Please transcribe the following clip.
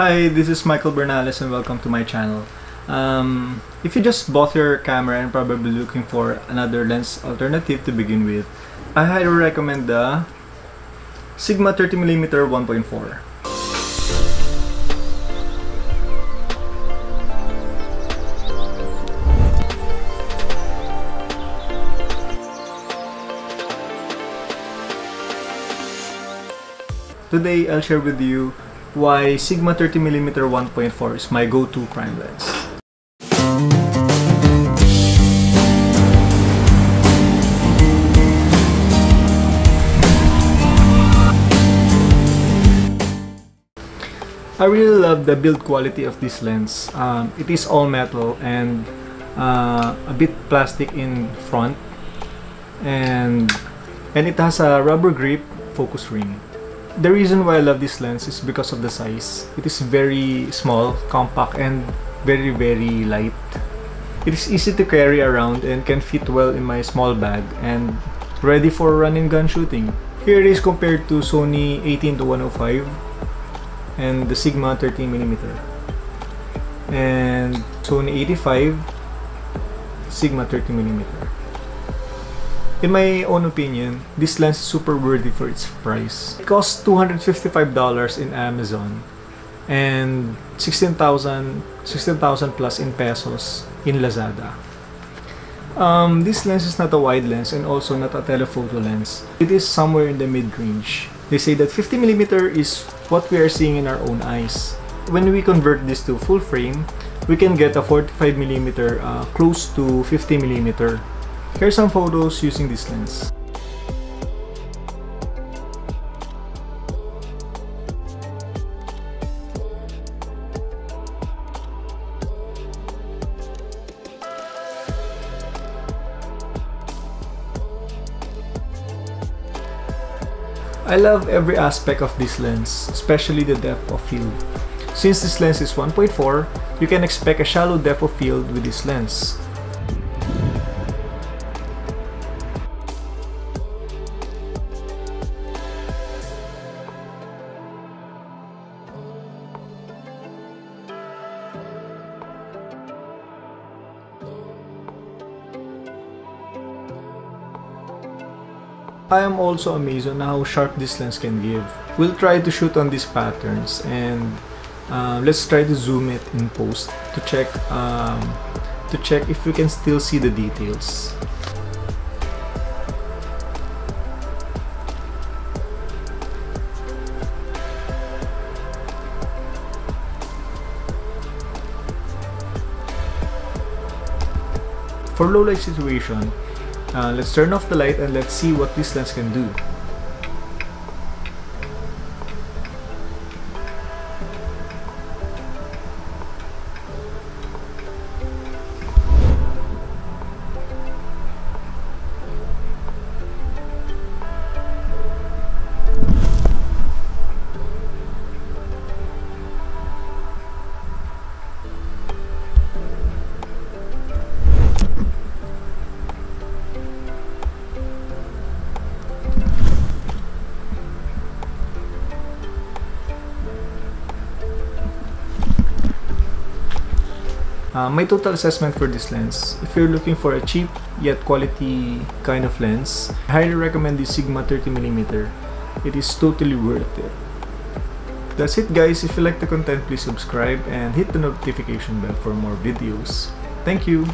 Hi, this is Michael Bernales and welcome to my channel. Um, if you just bought your camera and probably looking for another lens alternative to begin with, I highly recommend the Sigma 30mm 1.4. Today, I'll share with you why Sigma 30mm 1.4 is my go-to prime lens. I really love the build quality of this lens. Um, it is all metal and uh, a bit plastic in front and and it has a rubber grip focus ring. The reason why I love this lens is because of the size. It is very small, compact, and very very light. It is easy to carry around and can fit well in my small bag and ready for run and gun shooting. Here it is compared to Sony 18 to 105 and the Sigma 13mm and Sony 85 Sigma 30mm. In my own opinion, this lens is super worthy for its price. It costs $255 in Amazon and 16,000 16,000 plus in pesos in Lazada. Um, this lens is not a wide lens and also not a telephoto lens. It is somewhere in the mid-range. They say that 50mm is what we are seeing in our own eyes. When we convert this to full frame, we can get a 45mm uh, close to 50mm Here's some photos using this lens. I love every aspect of this lens, especially the depth of field. Since this lens is 1.4, you can expect a shallow depth of field with this lens. I am also amazed on how sharp this lens can give. We'll try to shoot on these patterns and uh, let's try to zoom it in post to check um, to check if we can still see the details. For low light situation, uh, let's turn off the light and let's see what this lens can do. Uh, my total assessment for this lens, if you're looking for a cheap yet quality kind of lens, I highly recommend the Sigma 30mm. It is totally worth it. That's it guys, if you like the content please subscribe and hit the notification bell for more videos. Thank you!